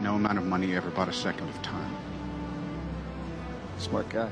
No amount of money ever bought a second of time. Smart guy.